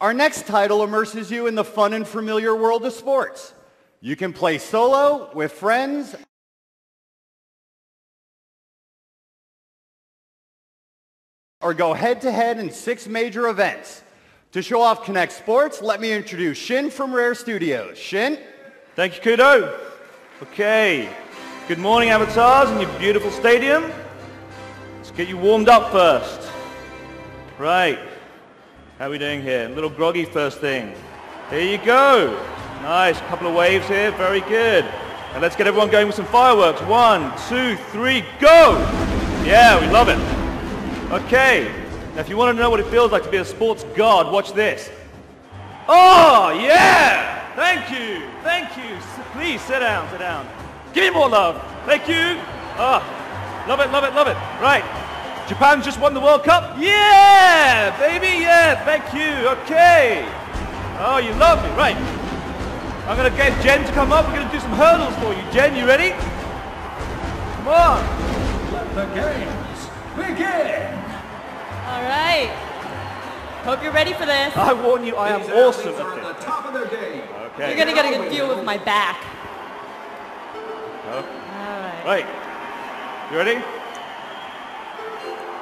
Our next title immerses you in the fun and familiar world of sports. You can play solo, with friends, or go head-to-head in six major events. To show off Kinect Sports, let me introduce Shin from Rare Studios. Shin? Thank you, Kudo. Okay. Good morning, avatars in your beautiful stadium. Let's get you warmed up first. Right. How are we doing here? A little groggy first thing. Here you go. Nice. Couple of waves here. Very good. And let's get everyone going with some fireworks. One, two, three, go! Yeah, we love it. Okay. Now, if you want to know what it feels like to be a sports god, watch this. Oh, yeah! Thank you. Thank you. Please, sit down, sit down. Give me more love. Thank you. Ah, love it, love it, love it. Right. Japan just won the World Cup. Yeah, baby, yeah. Thank you. Okay. Oh, you love me. Right. I'm going to get Jen to come up. We're going to do some hurdles for you. Jen, you ready? Come on. Let the games begin. All right. Hope you're ready for this. I warn you, I am These awesome athletes are at at the this. top of their game. Okay. You're gonna get a good feel with my back. Oh, All right. Right. You ready?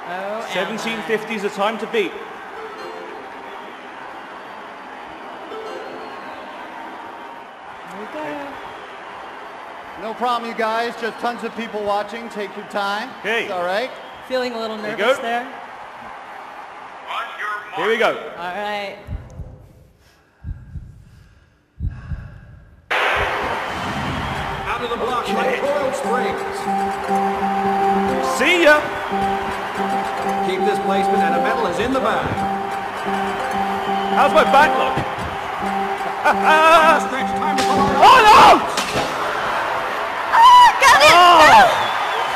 Oh, 1750 is the time to beat. Here. No problem, you guys. Just tons of people watching. Take your time. Okay. It's all right. Feeling a little nervous go. there. Here we go. All right. Out of the block by Coral Springs. See ya. Keep this placement and a medal is in the bag. How's my back look? Stretch time to. Oh no! Ah, got it! Oh!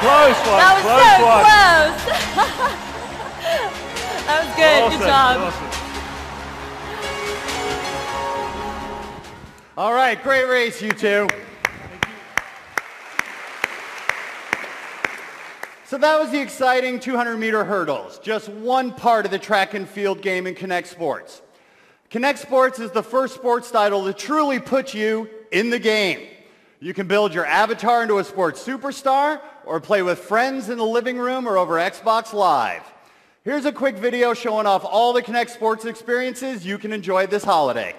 Close one. that was close so one. close. that was good. Awesome, Good job. awesome. All right, great race, you two. So that was the exciting 200 meter hurdles, just one part of the track and field game in Kinect Sports. Kinect Sports is the first sports title to truly put you in the game. You can build your avatar into a sports superstar or play with friends in the living room or over Xbox Live. Here's a quick video showing off all the Kinect Sports experiences you can enjoy this holiday.